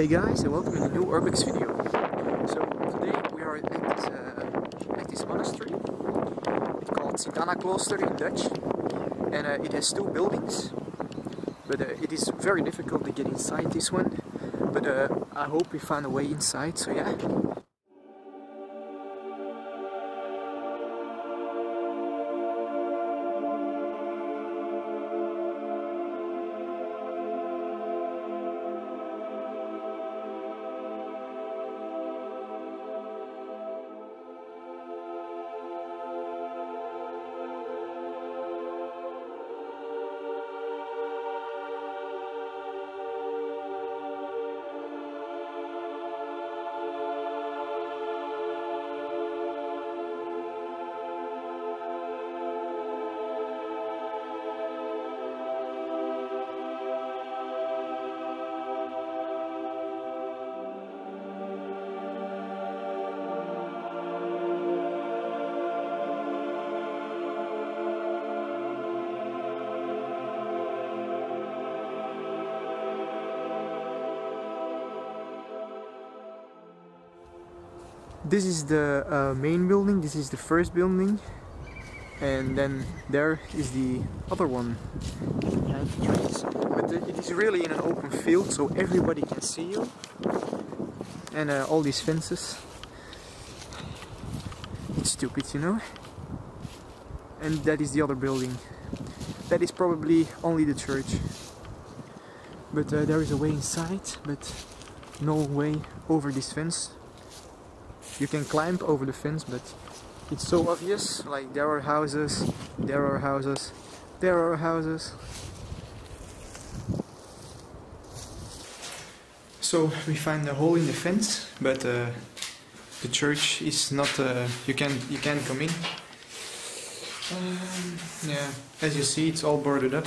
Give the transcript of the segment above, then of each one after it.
Hey guys and welcome to the new Urbex video. So today we are at this, uh, at this monastery. It's called Sitana Kloster in Dutch and uh, it has two buildings but uh, it is very difficult to get inside this one but uh, I hope we find a way inside so yeah. This is the uh, main building, this is the first building and then there is the other one. But it is really in an open field so everybody can see you and uh, all these fences. It's stupid, you know? And that is the other building. That is probably only the church. But uh, there is a way inside, but no way over this fence you can climb over the fence but it's so obvious. Like there are houses there are houses there are houses. So we find a hole in the fence but uh, the church is not uh, you can you can't come in. Um, yeah as you see it's all boarded up.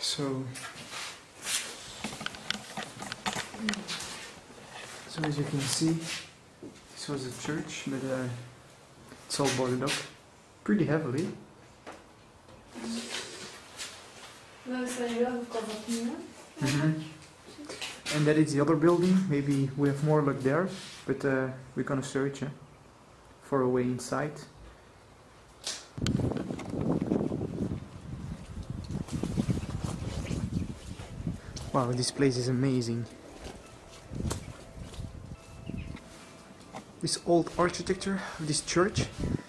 So so as you can see this was a church, but uh, it's all boarded up pretty heavily. Mm -hmm. And that is the other building. Maybe we have more luck there, but uh, we're gonna search uh, for a way inside. Wow, this place is amazing. This old architecture of this church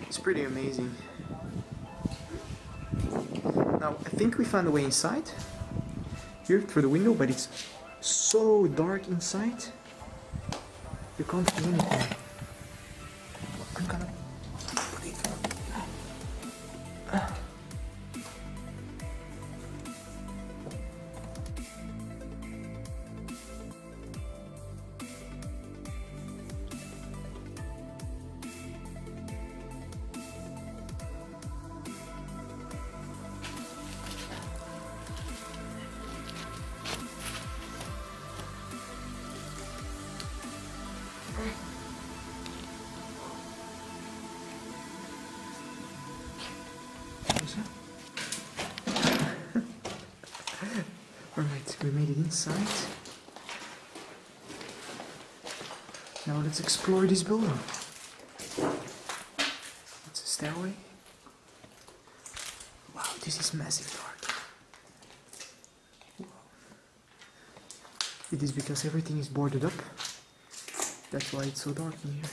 is pretty amazing. Now I think we found a way inside here through the window but it's so dark inside you can't see anything. We made it inside. Now let's explore this building. It's a stairway. Wow, this is massive dark. It is because everything is boarded up. That's why it's so dark in here.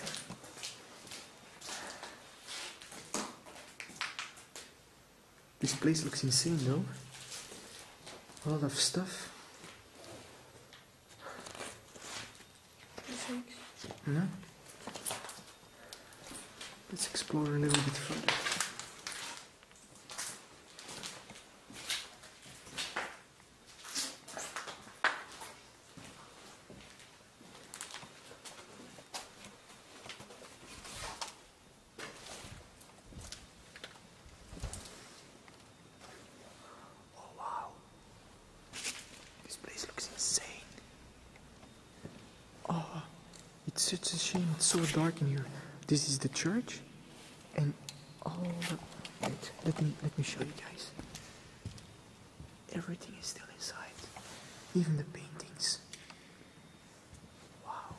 This place looks insane though. A lot of stuff. Let's explore a little bit further. It's such a shame it's so dark in here. This is the church, and all. Wait, let me let me show you guys. Everything is still inside, even the paintings. Wow.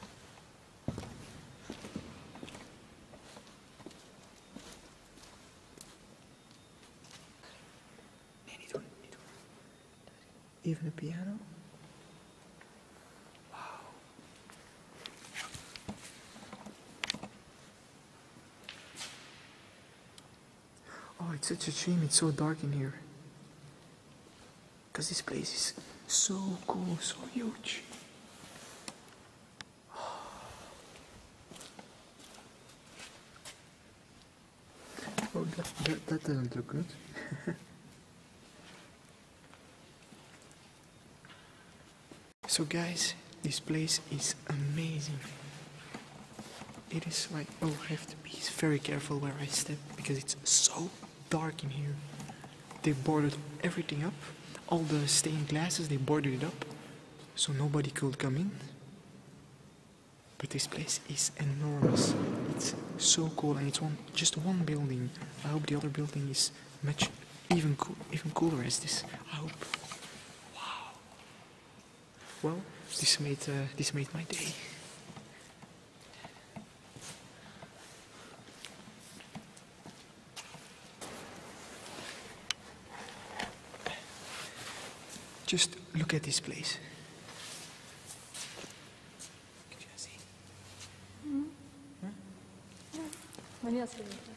Even the piano. It's such a shame it's so dark in here. Because this place is so cool, so huge. Oh, that, that, that doesn't look good. so guys, this place is amazing. It is like, oh, I have to be very careful where I step because it's so dark in here. They boarded everything up. All the stained glasses, they boarded it up so nobody could come in. But this place is enormous. It's so cool, and it's one just one building. I hope the other building is much even cool, even cooler as this. I hope. Wow. Well, this made uh, this made my day. Just look at this place. Can you see? Hmm? Hmm?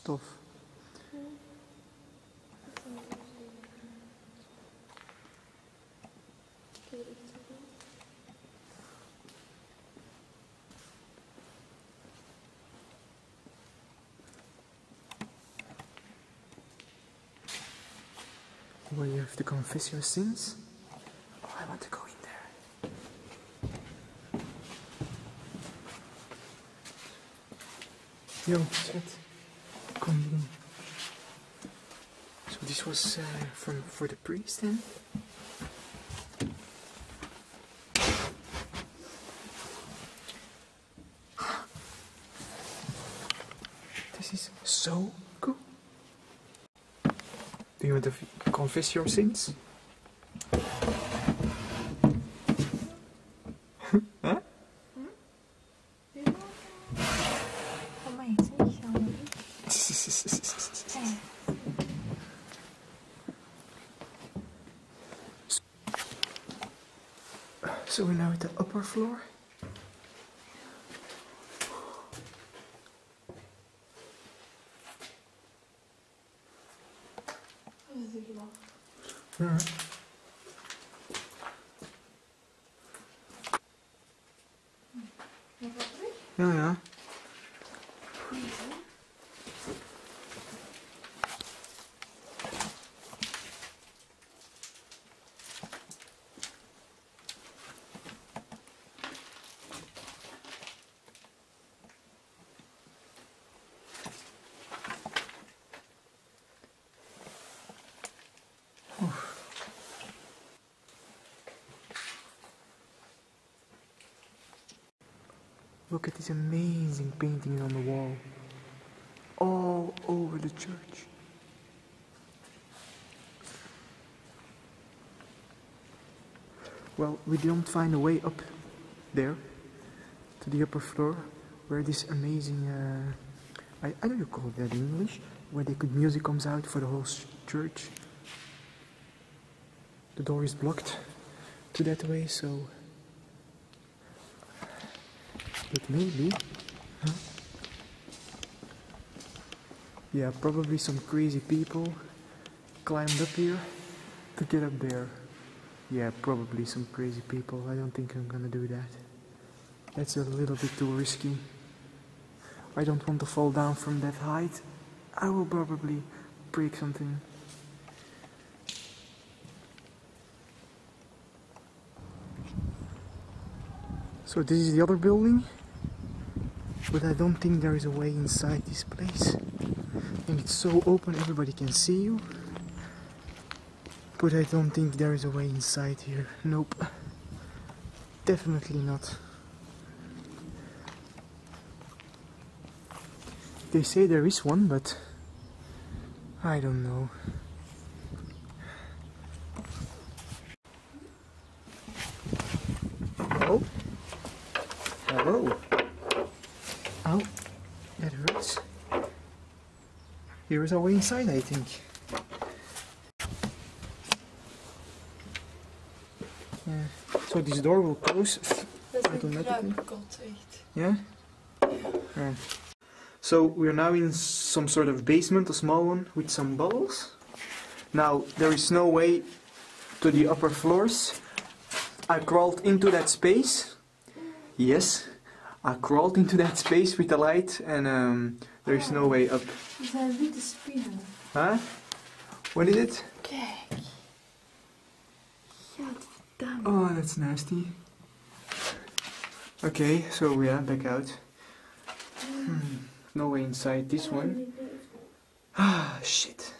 stuff. Where you have to confess your sins? Oh, I want to go in there. Yo, shit. So this was uh, from for the priest then? This is so cool. Do you want to confess your sins? huh? So we're now at the upper floor. Ja. Ja, ja. Look at these amazing paintings on the wall. All over the church. Well, we don't find a way up there to the upper floor where this amazing, uh, I, I don't know you call that in English, where the good music comes out for the whole church. The door is blocked to that way, so but maybe. Huh? Yeah, probably some crazy people climbed up here to get up there. Yeah, probably some crazy people. I don't think I'm gonna do that. That's a little bit too risky. I don't want to fall down from that height. I will probably break something. So this is the other building, but I don't think there is a way inside this place. and it's so open everybody can see you. But I don't think there is a way inside here. Nope. Definitely not. They say there is one, but I don't know. Oh. Hello. Oh, that hurts. Here is our way inside, I think. Yeah. So this door will close. Automatically? een kruipkot, echt. Yeah. Yeah. So we're now in some sort of basement, a small one, with some bubbles. Now there is no way to the upper floors. I crawled into that space. Yes, I crawled into that space with the light, and um, there is no way up. Zijn witte spinnen. Huh? What is it? Kijk. Oh, that's nasty. Okay, so yeah, back out. Hmm, no way inside this one. Ah, shit.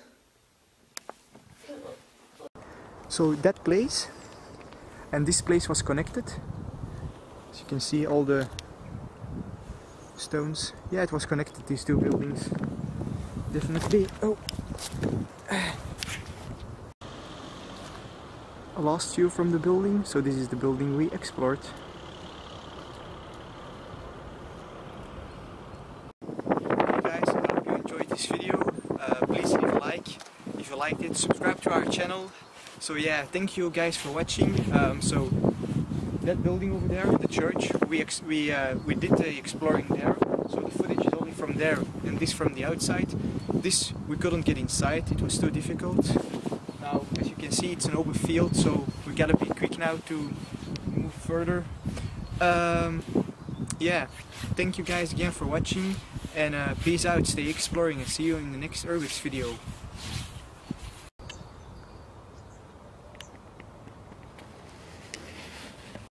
So that place and this place was connected. As you can see, all the stones. Yeah, it was connected, these two buildings. Definitely. Oh. A last view from the building. So this is the building we explored. guys, I hope you enjoyed this video. Uh, please leave a like if you liked it. Subscribe to our channel. So yeah, thank you guys for watching. Um, so that building over there, the church, we we uh, we did the exploring there. So the footage is only from there, and this from the outside. This we couldn't get inside; it was too difficult. Now, as you can see, it's an open field, so we gotta be quick now to move further. Um, yeah, thank you guys again for watching, and uh, peace out. Stay exploring, and see you in the next Urbex video.